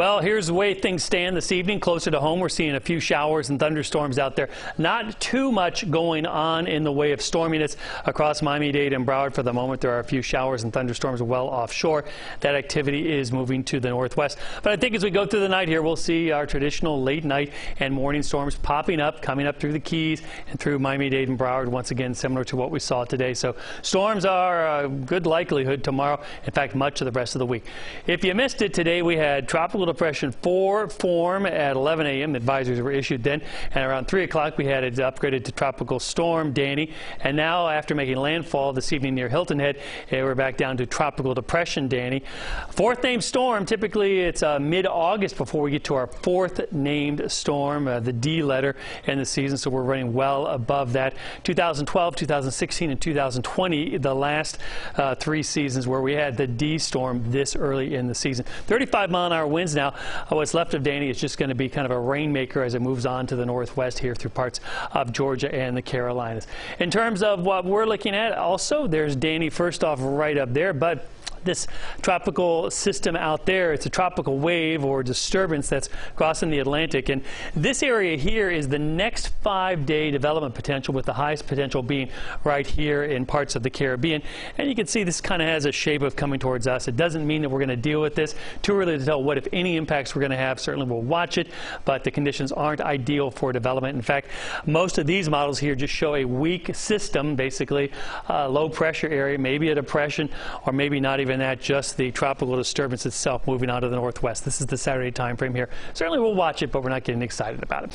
Well, here's the way things stand this evening. Closer to home, we're seeing a few showers and thunderstorms out there. Not too much going on in the way of storminess across Miami-Dade and Broward for the moment. There are a few showers and thunderstorms well offshore. That activity is moving to the northwest. But I think as we go through the night here, we'll see our traditional late night and morning storms popping up, coming up through the Keys and through Miami-Dade and Broward once again, similar to what we saw today. So storms are a good likelihood tomorrow. In fact, much of the rest of the week. If you missed it today, we had tropical tropical depression 4 form at 11 a.m. Advisories were issued then. And around 3 o'clock, we had it upgraded to tropical storm Danny. And now, after making landfall this evening near Hilton Head, eh, we're back down to tropical depression Danny. Fourth named storm, typically it's uh, mid-August before we get to our fourth named storm, uh, the D letter in the season. So we're running well above that. 2012, 2016, and 2020, the last uh, three seasons where we had the D storm this early in the season. 35 mile an hour winds now. Uh, what's left of Danny is just going to be kind of a rainmaker as it moves on to the northwest here through parts of Georgia and the Carolinas. In terms of what we're looking at, also, there's Danny first off right up there, but this tropical system out there. It's a tropical wave or disturbance that's crossing the Atlantic. And this area here is the next five day development potential, with the highest potential being right here in parts of the Caribbean. And you can see this kind of has a shape of coming towards us. It doesn't mean that we're going to deal with this. Too early to tell what, if any, impacts we're going to have. Certainly we'll watch it, but the conditions aren't ideal for development. In fact, most of these models here just show a weak system, basically, a low pressure area, maybe a depression, or maybe not even even that, just the tropical disturbance itself moving on to the northwest. This is the Saturday time frame here. Certainly we'll watch it, but we're not getting excited about it.